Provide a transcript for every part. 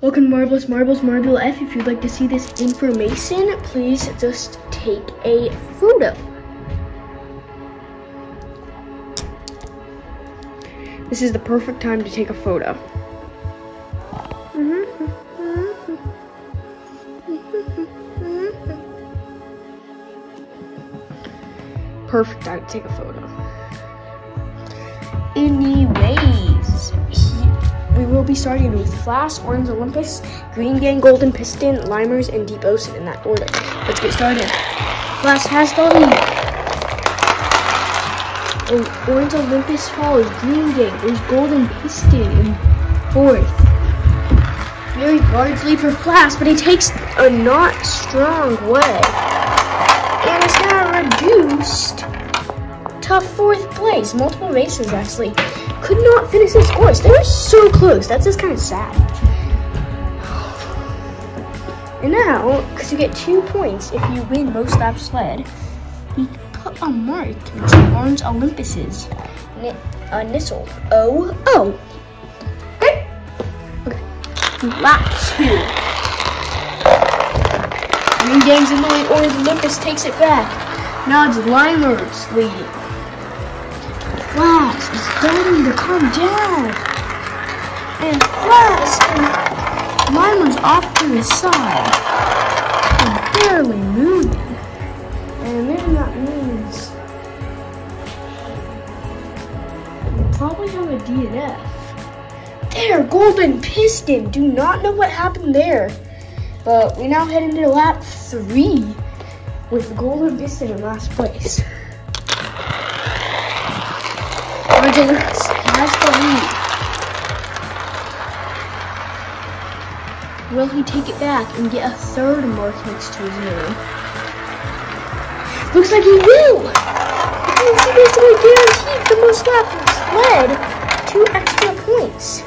Welcome Marbles, Marbles, Marbula F. If you'd like to see this information, please just take a photo. This is the perfect time to take a photo. Perfect time to take a photo. Anyways, we will be starting with Flash, Orange Olympus, Green Gang, Golden Piston, Limers, and Deep Ocean in that order. Let's get started. Flash has the lead. Orange Olympus follows Green Gang. There's Golden Piston in fourth. Very large lead for Flash, but he takes a not strong way. To fourth place. Multiple races actually could not finish this course. They were so close. That's just kind of sad. And now, because you get two points if you win most laps led, we put a mark into Orange Olympus's ni- uh, Nissel. Oh, oh. Okay. Okay. Lap two. Green Gang's in the lead. Orange Olympus takes it back. Now it's Limers leading. Flash is starting to come down. And Flash and Limer's off to the side. And barely moving. And maybe that means we'll probably have a DNF. There, Golden Piston. Do not know what happened there. But we now head into lap three with Golden Piston in last place. Has the lead. Will he take it back and get a third mark next to his name? Looks like he will! Because he basically guaranteed the most laps led two extra points.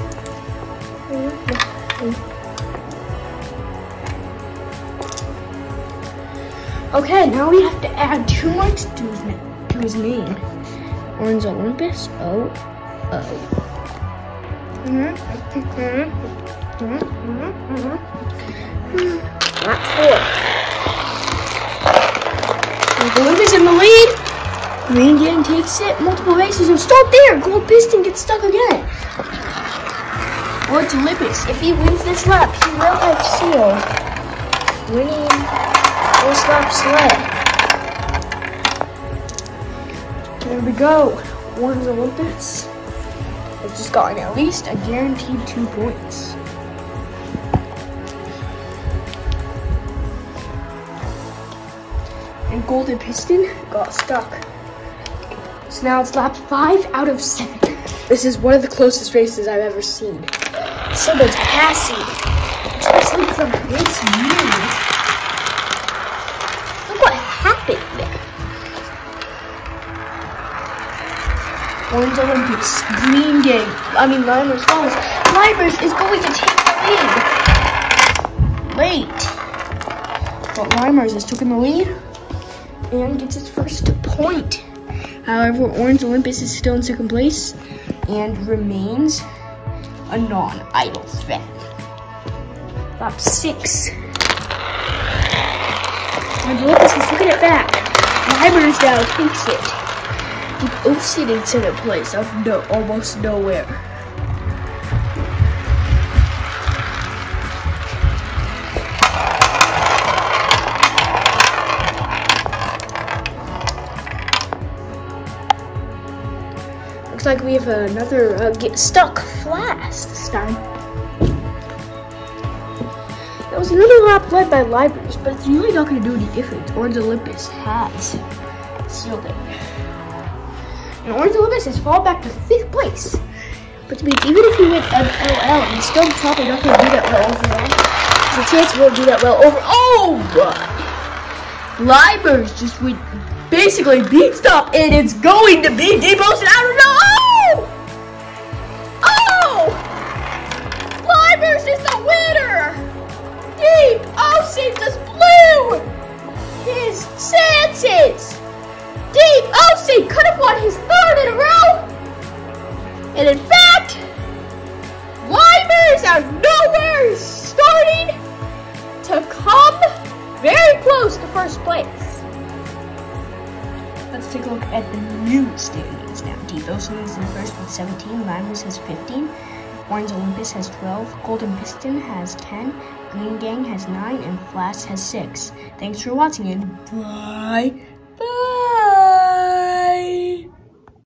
Okay, now we have to add two na- to his name. Orange Olympus. Oh, oh. Lap four. Olympus in the lead. Green Gang takes it. Multiple races and stop there. Gold Piston gets stuck again. Orange Olympus. If he wins this lap, he will have seal. Winning this lap There we go. Orange Olympus has just gotten at least a guaranteed two points. And Golden Piston got stuck. So now it's lap five out of seven. This is one of the closest races I've ever seen. So much passing, especially from this move. Look what happened there. Orange Olympics, Green Gang, I mean Limers Falls. Limers is going to take the lead. Late. But Limers has taken the lead and gets its first point. However, Orange Olympus is still in second place and remains a non-idle threat. Lap six. Orange Olympus is looking it back. Limers now takes it. Deep Ocean in second place of no, almost nowhere. Looks like we have another uh, get stuck flash this time. That was another lap led by Libraries, but it's really not going to do any difference. Orange Olympus has sealed it. And Orange Olympus has fallen back to fifth place. Which means even if he went MLL, he's still probably not going to do that well overall. A chance won't do that well over. Oh my! Limers just went basically beat stop, and it's going to be Deep I don't know. And in fact, limers are nowhere starting to come very close to first place. Let's take a look at the new standings now. Deep Ocean is in first with 17, Limers has 15, Orange Olympus has 12, Golden Piston has 10, Green Gang has 9, and Flash has 6. Thanks for watching and bye! Bye!